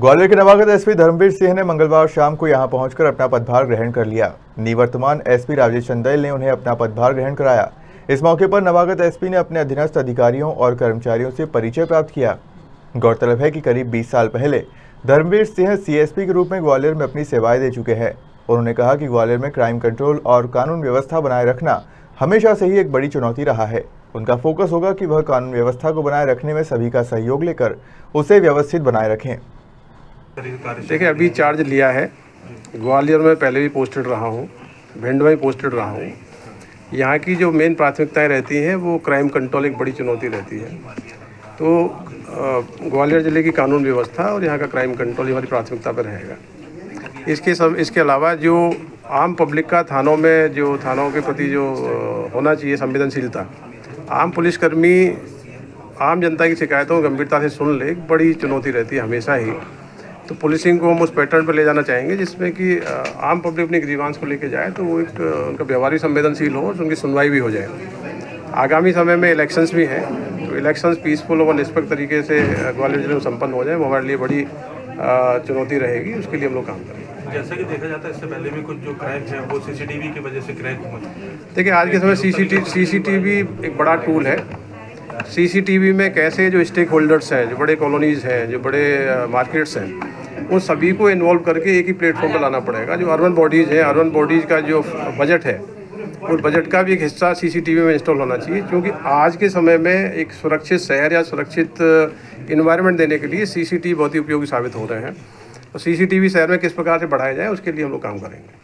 ग्वालियर के नवागत एसपी धर्मवीर सिंह ने मंगलवार शाम को यहाँ पहुंचकर अपना पदभार ग्रहण कर लिया। निवर्तमान एसपी राजेश चंदेल ने उन्हें अपना पदभार ग्रहण कराया। इस मौके पर नवागत एसपी ने अपने अधीनस्थ अधिकारियों और कर्मचारियों से परिचय प्राप्त किया। गौरतलब है कि करीब 20 साल पहले धर्मवीर सिंह सीएसपी के रूप में ग्वालियर में अपनी सेवाएँ दे चुके हैं। उन्होंने कहा कि ग्वालियर में क्राइम कंट्रोल और कानून व्यवस्था बनाए रखना हमेशा से ही एक बड़ी चुनौती रहा है। उनका फोकस होगा कि वह कानून व्यवस्था को बनाए रखने में सभी का सहयोग लेकर उसे व्यवस्थित बनाए रखें। देखिए अभी चार्ज लिया है। ग्वालियर में पहले भी पोस्टेड रहा हूँ भिंड में पोस्टेड रहा हूँ। यहाँ की जो मेन प्राथमिकताएँ रहती हैं वो क्राइम कंट्रोल एक बड़ी चुनौती रहती है। तो ग्वालियर ज़िले की कानून व्यवस्था और यहाँ का क्राइम कंट्रोल हमारी प्राथमिकता पर रहेगा। इसके सब इसके अलावा जो आम पब्लिक का थानों में जो थानों के प्रति जो होना चाहिए संवेदनशीलता आम पुलिसकर्मी आम जनता की शिकायतों को गंभीरता से सुन ले बड़ी चुनौती रहती है हमेशा ही। तो पुलिसिंग को हम उस पैटर्न पर ले जाना चाहेंगे जिसमें कि आम पब्लिक अपनी ग्रीवांस को लेके जाए तो वो एक उनका व्यवहारिक संवेदनशील हो और उनकी सुनवाई भी हो जाए। आगामी समय में इलेक्शंस भी हैं तो इलेक्शंस पीसफुल और निष्पक्ष तरीके से ग्वालियर ज़िले में संपन्न हो जाए वो हमारे लिए बड़ी चुनौती रहेगी उसके लिए हम लोग काम करेंगे। जैसा कि देखा जाता है इससे पहले भी कुछ जो क्रैक है वो सीसीटीवी की वजह से क्रैक हुए देखिए आज के समय सीसीटीवी सीसीटीवी एक बड़ा टूल है सीसीटीवी में कैसे जो स्टेक होल्डर्स हैं, जो बड़े कॉलोनीज़ हैं, जो बड़े मार्केट्स हैं, उन सभी को इन्वॉल्व करके एक ही प्लेटफॉर्म पर लाना पड़ेगा। जो अर्बन बॉडीज़ हैं अर्बन बॉडीज़ का जो बजट है, उस बजट का भी एक हिस्सा सीसीटीवी में इंस्टॉल होना चाहिए, क्योंकि आज के समय में एक सुरक्षित शहर या सुरक्षित इन्वायरमेंट देने के लिए सीसीटीवी बहुत ही उपयोगी साबित हो रहे हैं। तो सीसीटीवी शहर में किस प्रकार से बढ़ाया जाए, उसके लिए हम लोग काम करेंगे।